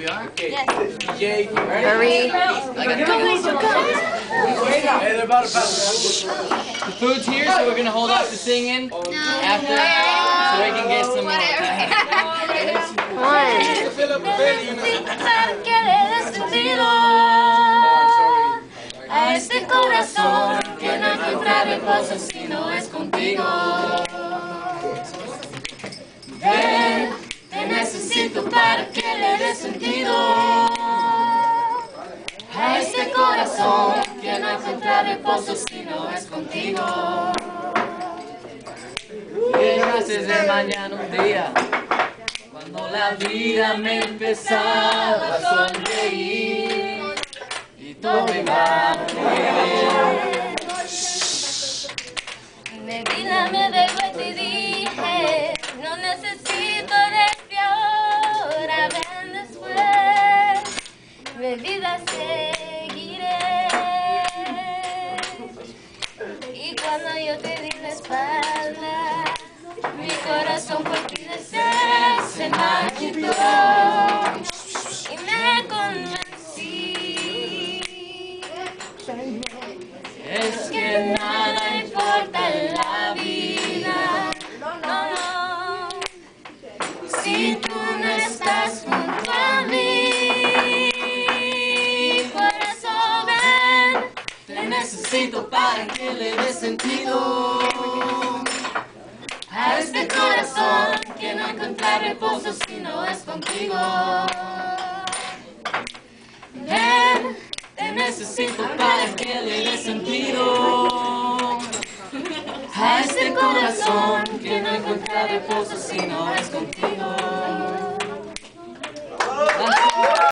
We are? Yes. Ready? Go, guys, go, guys. Hey, they're about to pass. The food's here, so we're going to hold off the singing no. after, no. so we can get some Whatever. este corazón que no si no es contigo. Que le des sentido a este corazón que no encuentra reposo si no es contigo. Dejaste de mañana un día, cuando la vida me empezaba a sonreír y todo iba bien. Mi vida me dejó y yo te di la espalda, mi corazón por ti se marchitó y me convencí. Es que nada importa en la vida. No, no. Si necesito para que le dé sentido. A este corazón que no encuentra reposo si no es contigo. Ven, Te necesito para que le dé sentido. A este corazón que no encuentra reposo si no es contigo.